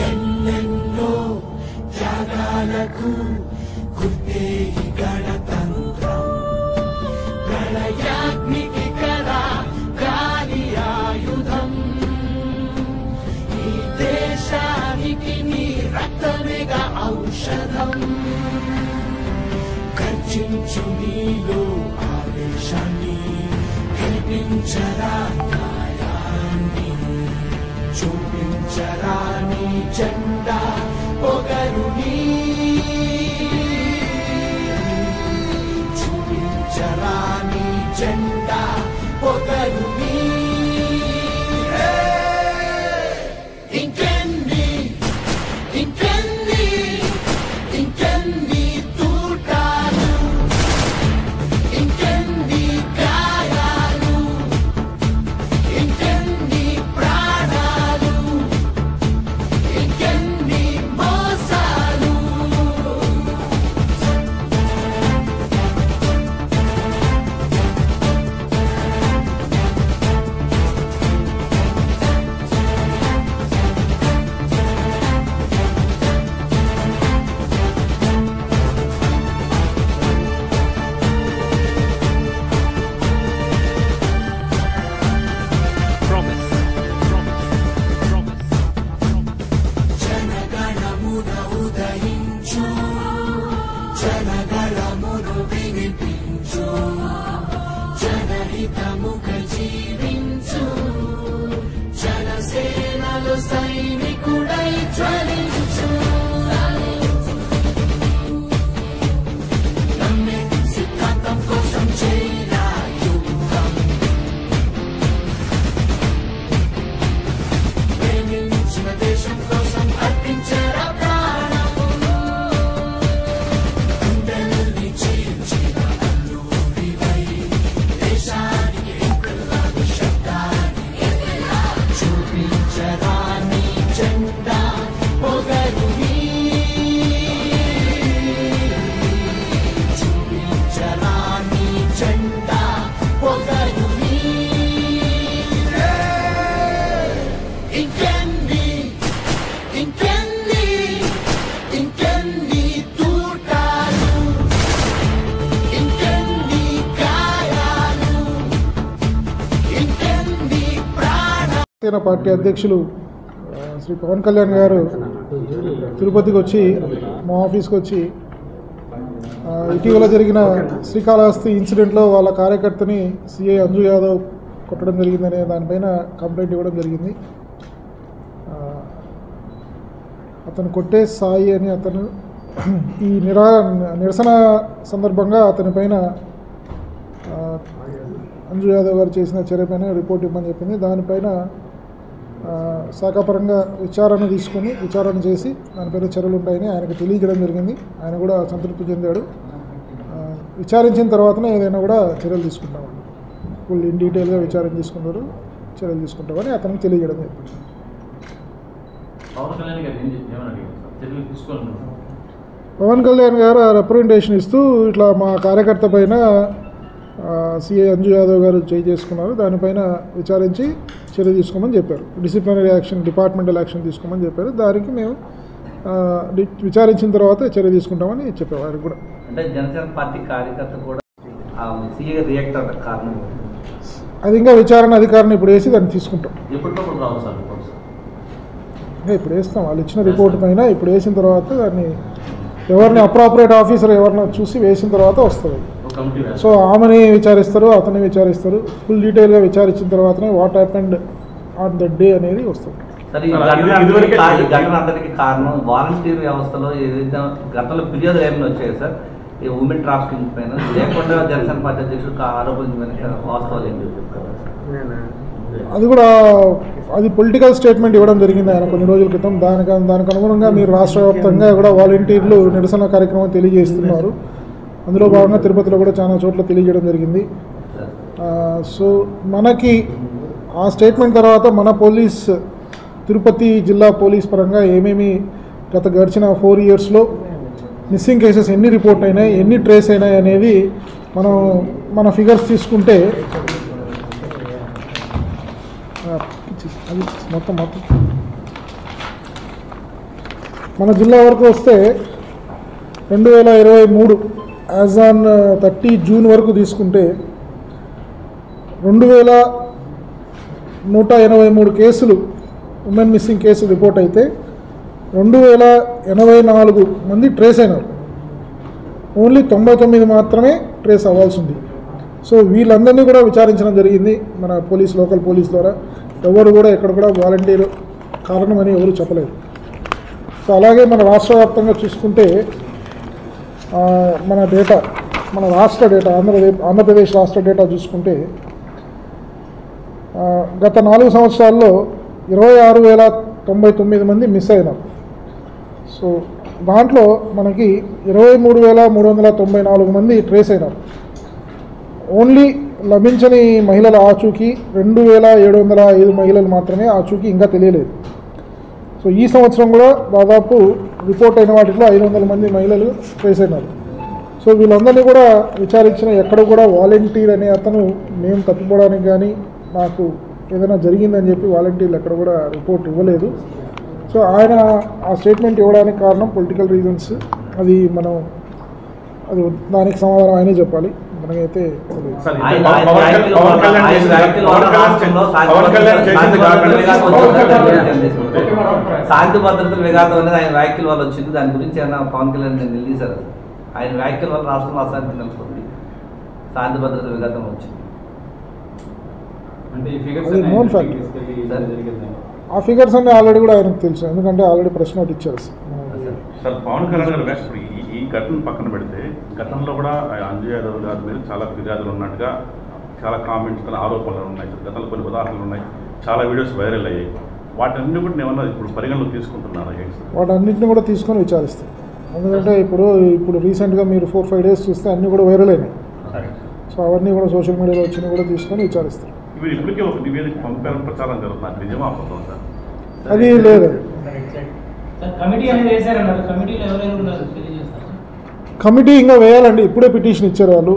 జన్మల్లో త్యాగాలకు గుర్తే గణతంత్రం. ప్రళయాగ్నికి కదా గాలి ఆయుధం. ఈ దేశానికి నీ రక్తమేగా ఔషధం. ఖర్చించు నీలో ఆవేశాన్ని గెలిపించరా చూపించరాని 你真的 జనసేన పార్టీ అధ్యక్షులు శ్రీ పవన్ కళ్యాణ్ గారు తిరుపతికి వచ్చి మా ఆఫీస్కి వచ్చి ఇటీవల జరిగిన శ్రీకాళహస్తి ఇన్సిడెంట్లో వాళ్ళ కార్యకర్తని సిఐ అంజు యాదవ్ కొట్టడం జరిగిందనే దానిపైన కంప్లైంట్ ఇవ్వడం జరిగింది. అతను కొట్టే సాయి అని అతను ఈ నిరా నిరసన సందర్భంగా అతనిపైన అంజు యాదవ్ గారు చేసిన చర్యపైన రిపోర్ట్ ఇవ్వమని చెప్పింది. దానిపైన శాఖాపరంగా విచారణ తీసుకొని విచారణ చేసి దానిపైన చర్యలు ఉంటాయని ఆయనకు తెలియజేయడం జరిగింది. ఆయన కూడా సంతృప్తి చెందాడు. విచారించిన తర్వాతనే ఏదైనా కూడా చర్యలు తీసుకుంటామండి ఫుల్ ఇన్ డీటెయిల్గా విచారణ తీసుకుంటారు చర్యలు తీసుకుంటామని అతనికి తెలియజేయడం జరిగింది. పవన్ కళ్యాణ్ గారు పవన్ కళ్యాణ్ రిప్రజెంటేషన్ ఇస్తూ ఇట్లా మా కార్యకర్త పైన సిఐ అంజు యాదవ్ గారు చేయి చేసుకున్నారు. దానిపైన విచారించి చర్య తీసుకోమని చెప్పారు. డిసిప్లినరీ యాక్షన్ డిపార్ట్మెంటల్ యాక్షన్ తీసుకోమని చెప్పారు. దానికి మేము విచారించిన తర్వాత చర్య తీసుకుంటామని చెప్పారు వారికి కూడా. అంటే జనసేన పార్టీ కార్యకర్త కూడా రియాక్ట్ కారణం? అది ఇంకా విచారణ అధికారిని ఇప్పుడు వేసి దాన్ని తీసుకుంటాం. ఇంకా ఇప్పుడు వేస్తాం. వాళ్ళు ఇచ్చిన రిపోర్ట్ పైన ఇప్పుడు వేసిన తర్వాత దాన్ని ఎవరిని అప్రాపరేట్ ఆఫీసర్ ఎవరిని చూసి వేసిన తర్వాత వస్తుంది. సో ఆమెని విచారిస్తారు అతన్ని విచారిస్తారు. ఫుల్ డీటెయిల్గా విచారించిన తర్వాతనే what happened on the day అనేది వస్తుంది. సరే ఈ అలా ఘటన ఇది- అందరికీ ఇదివరకే కా- ఈ జరిగింది. ఘటన అందరికీ కారణం వాలంటీర్ వ్యవస్థలో ఏదైతే గతంలో ఫిర్యాదులు ఏమైనా వచ్చాయి సార్ ఈ ఉమెన్ ట్రాఫికింగ్ పైన. లేకుండా జనసేన పార్టీ అధ్యక్షుడు కా- ఆరోపణలు వెనక వాస్తవాలు ఏంటి చెప్తారా? అది కూడా అది పొలిటికల్ స్టేట్మెంట్ ఇవ్వడం జరిగింది ఆయన కొన్ని రోజుల క్రితం. దానికి దానికి అనుగుణంగా మీరు రాష్ట్ర వ్యాప్తంగా కూడా వాలంటీర్లు నిరసన కార్యక్రమం తెలియజేస్తున్నారు. అందులో భాగంగా తిరుపతిలో కూడా చాలా చోట్ల తెలియజేయడం జరిగింది. సో మనకి ఆ స్టేట్మెంట్ తర్వాత మన పోలీస్ తిరుపతి జిల్లా పోలీస్ పరంగా ఏమేమి గత గడిచిన ఫోర్ ఇయర్స్లో మిస్సింగ్ కేసెస్ ఎన్ని రిపోర్ట్ అయినాయి ఎన్ని ట్రేస్ అయినాయి అనేది మనం మన ఫిగర్స్ తీసుకుంటే అది మొత్తం మొత్తం. మన జిల్లా వరకు వస్తే రెండు వేల ఇరవై మూడు యాజ్ ఆన్ థర్టీ జూన్ వరకు తీసుకుంటే రెండు వేల నూట ఎనభై మూడు కేసులు ఉమెన్ మిస్సింగ్ కేసులు రిపోర్ట్ అయితే రెండు వేల ఎనభై నాలుగు మంది ట్రేస్ అయినారు. ఓన్లీ తొంభై తొమ్మిది మాత్రమే ట్రేస్ అవ్వాల్సి ఉంది సో వీళ్ళందరినీ కూడా విచారించడం జరిగింది మన పోలీస్ లోకల్ పోలీస్ ద్వారా. ఎవరు కూడా ఎక్కడ కూడా వాలంటీర్ కారణమని ఎవరు చెప్పలేదు. సో అలాగే మన రాష్ట్ర వ్యాప్తంగా చూసుకుంటే మన డేటా మన రాష్ట్ర డేటా ఆంధ్రప్రదేశ్ ఆంధ్రప్రదేశ్ రాష్ట్ర డేటా చూసుకుంటే గత నాలుగు సంవత్సరాల్లో ఇరవై ఆరు వేల తొంభై తొమ్మిది మంది మిస్ అయినారు సో దాంట్లో మనకి ఇరవై మూడు వేల మూడు వందల తొంభై నాలుగు మంది ట్రేస్ అయినారు. ఓన్లీ లభించని మహిళల ఆచూకీ రెండు వేల ఏడు వందల ఐదు మహిళలు మాత్రమే ఆచూకీ ఇంకా తెలియలేదు. సో ఈ సంవత్సరం కూడా దాదాపు రిపోర్ట్ అయిన వాటిలో ఐదు వందల మంది మహిళలు ట్రేస్ అయినారు. సో వీళ్ళందరినీ కూడా విచారించిన ఎక్కడ కూడా వాలంటీర్ అనే అతను మేము తప్పిపోవడానికి కానీ నాకు ఏదైనా జరిగిందని చెప్పి వాలంటీర్లు ఎక్కడ కూడా రిపోర్ట్ ఇవ్వలేదు. సో ఆయన ఆ స్టేట్మెంట్ ఇవ్వడానికి కారణం పొలిటికల్ రీజన్స్. అది మనం అది దానికి సమాధానం ఆయనే చెప్పాలి. మనకైతే శాంతి భద్రతలు- విఘాతం అనేది ఆయన వ్యాఖ్యల వల్ల వచ్చింది. దాని గురించి ఆయన పవన్ కళ్యాణ్ గారు నిలదీశారు? ఆయన వ్యాఖ్యల వల్ల రాష్ట్రంలో అశాంతి నెలకొంది. శాంతి భద్రతల విఘాతం వచ్చింది. ఆ ఫిగర్స్ అన్నీ ఆల్రెడీ కూడా ఆయనకు తెలుసు. ఎందుకంటే ఆల్రెడీ ప్రశ్న నోట్ ఇచ్చారు. సార్ పవన్ కళ్యాణ్ గారు ఇప్పుడు ఈ- ఈ ఘటన పక్కన పెడితే గతంలో కూడా అంజయ్ యాదవ్ గారి మీద చాలా ఫిర్యాదులు ఉన్నట్టుగా చాలా కామెంట్స్ చాలా ఆరోపణలు ఉన్నాయి గతంలో కొన్ని ఉదాహరణలు ఉన్నాయి. చాలా వీడియోస్ వైరల్ అయ్యాయి. వాటన్ని కూడా ఏమన్నా ఇప్పుడు పరిగణలోకి తీసుకుంటున్నారా? వాటన్నిటిని కూడా తీసుకొని విచారిస్తాం ఎందుకంటే ఇప్పుడు ఇప్పుడు రీసెంట్గా మీరు ఫోర్ ఫైవ్ డేస్ చూస్తే అన్నీ కూడా వైరల్ అయినాయి. సో అవన్నీ కూడా సోషల్ మీడియాలో వచ్చినవి కూడా తీసుకొని విచారిస్తాం ఇవి ఇప్పటికే ఒక నివేదిక పంపారని ప్రచారం జరుగుతుంది. అది లేదు. కమిటీ అనేది వేశారన్నారు కమిటీలో ఎవరైనా ఉన్నారు తెలియజేస్తారు? కమిటీ ఇంకా వేయాలండి. ఇప్పుడే పిటిషన్ ఇచ్చారు వాళ్ళు.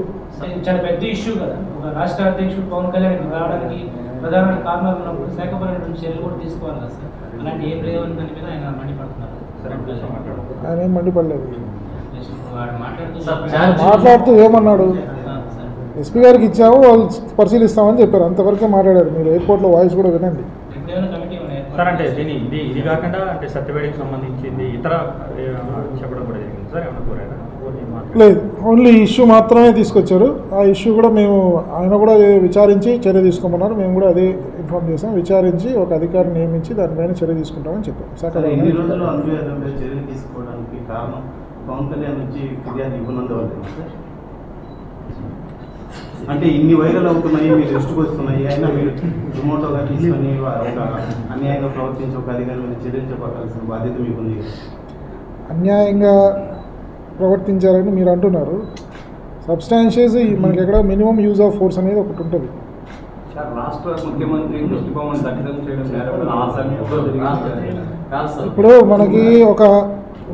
చాలా పెద్ద ఇష్యూ కదా. ఒక రాష్ట్ర అధ్యక్షుడు పవన్ కళ్యాణ్ రావడానికి ప్రధానమైన కారణాలు ఉన్నప్పుడు శాఖపరమైన చర్యలు కూడా తీసుకోవాలి కదా సార్. అలాంటి ఏం లేవని దాని మీద ఆయన మండిపడుతున్నారు? ఆయన ఏం మండిపడలేదు. వాడు మాట్లాడుతూ సార్, ఆయన మాట్లాడుతూ ఏమన్నాడు. ఎస్పీ గారికి ఇచ్చాము వాళ్ళు పరిశీలిస్తామని చెప్పారు. అంతవరకే మాట్లాడారు. మీరు ఎయిర్పోర్ట్లో వాయిస్ కూడా వినండి ఇప్పుడు ఏమైనా కమిటీ ఉన్నాయి సార్ అంటే దీని ఇది ఇది కాకుండా అంటే సత్యవేడికి సంబంధించింది ఇతర చెప్పడం కూడా జరిగింది సార్ ఏమైనా కోరారా? లేదు ఓన్లీ ఇష్యూ మాత్రమే తీసుకొచ్చారు. ఆ ఇష్యూ కూడా మేము ఆయన కూడా విచారించి చర్య తీసుకోమన్నారు. మేము కూడా అదే ఇన్ఫార్మ్ చేసాం. విచారించి ఒక అధికారిని నియమించి దానిపైన చర్య తీసుకుంటామని చెప్పాం. శాఖ సార్ ఎన్ని రోజులు అంజు యాదవ్ మీద చర్యలు తీసుకోవడానికి కారణం? పవన్ కళ్యాణ్ నుంచి ఫిర్యాదు ఇవ్వనందువల్ల సార్? అంటే ఇన్ని వైరల్ అవుతున్నాయి మీరు దృష్టికి వస్తున్నాయి అయినా మీరు రిమోటోగా తీసుకొని ఒక అన్యాయంగా ప్రవర్తించి ఒక అధికారి మీద చర్యలు చెప్పాల్సిన బాధ్యత మీకుంది అన్యాయంగా ప్రవర్తించారని మీరు అంటున్నారు. సబ్స్టాన్షియస్ మనకి ఎక్కడ మినిమం యూజ్ ఆఫ్ ఫోర్స్ అనేది ఒకటి ఉంటుంది. రాష్ట్ర ముఖ్యమంత్రి ఇప్పుడు మనకి ఒక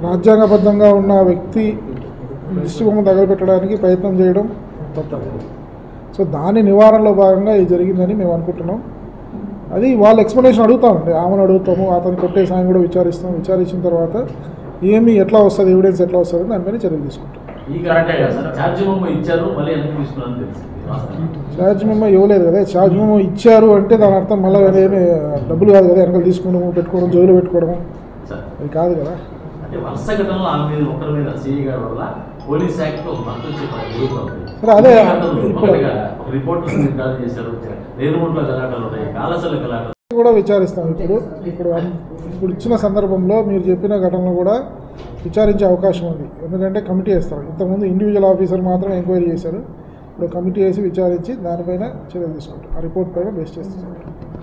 రాజ్యాంగబద్ధంగా ఉన్న వ్యక్తి దిష్టిబొమ్మ తగలబెట్టడానికి ప్రయత్నం చేయడం తప్పదు సో దాని నివారణలో భాగంగా ఇది జరిగిందని మేము అనుకుంటున్నాం. అది వాళ్ళ ఎక్స్ప్లెనేషన్ అడుగుతామండి ఆమెను అడుగుతాము అతను కొట్టే సాయం కూడా విచారిస్తాం విచారించిన తర్వాత ఏమి ఎట్లా వస్తుంది ఎవిడెన్స్ ఎట్లా వస్తుంది దానిపైన చర్యలు తీసుకుంటాం. ఛార్జ్ బొమ్మ ఇచ్చారు మళ్ళీ వెనక్కి తీసుకున్నాను తెలిసింది వాస్తవం. ఛార్జ్ మెమో ఇవ్వలేదు కదా. ఛార్జ్ మెమో ఇచ్చారు అంటే దాని అర్థం మళ్ళీ ఏమి డబ్బులు కాదు కదా. వెనకాల తీసుకోవడము పెట్టుకోవడం జోలు పెట్టుకోవడము. సార్. అది కాదు కదా. అంటే వరుస ఘటనలు ఆమె మీద ఒకరి మీద. గారి వల్ల పోలీస్ యాక్ట్ ఒక భక్తులు చెప్పారు రిపోర్ట్ చేశారు. రేణుగుంట్ల గలాటలు ఉన్నాయి. కాలసల గలాటలు కూడా విచారిస్తాం ఇప్పుడు. ఇప్పుడు ఇప్పుడు ఇచ్చిన సందర్భంలో మీరు చెప్పిన ఘటనలు కూడా విచారించే అవకాశం ఉంది. ఎందుకంటే కమిటీ వేస్తారు. ఇంతకుముందు ఇండివిజువల్ ఆఫీసర్ మాత్రం ఎంక్వైరీ చేశారు. ఇప్పుడు కమిటీ వేసి విచారించి దానిపైన చర్యలు తీసుకుంటాం ఆ రిపోర్ట్ పైన బేస్ చేస్తాం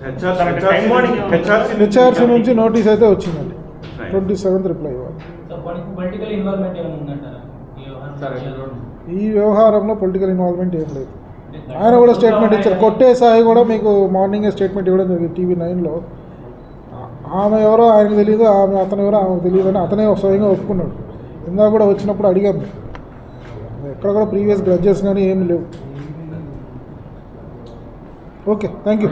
హెచ్ఆర్సీ సార్, అంటే time warning. ఏమైనా హెచ్ఆర్సీ హెచ్ఆర్సీ నుంచి నోటీస్ అయితే వచ్చిందండి. ట్వంటీ సెవెంత్ రిప్లై ఇవ్వాలి సో పొలిటికల్ ఇన్వాల్వ్మెంట్ ఏమైనా ఉందంటారా ఈ వ్యవహారం ఈ వ్యవహారంలో పొలిటికల్ ఇన్వాల్వ్మెంట్ ఏం లేదు. ఆయన కూడా స్టేట్మెంట్ ఇచ్చారు. కొట్టే సాయి కూడా మీకు మార్నింగే స్టేట్మెంట్ ఇవ్వడం జరిగింది టీవీ నైన్లో ఆమె ఎవరో ఆయనకు తెలియదు ఆమె అతను ఎవరో ఆమెకు తెలియదు అని అతనే స్వయంగా ఒప్పుకున్నాడు. ఇందాక కూడా వచ్చినప్పుడు అడిగాం. మేము. ఎక్కడ కూడా ప్రీవియస్ గ్రడ్జెస్ కానీ ఏమి లేవు. Okay thank you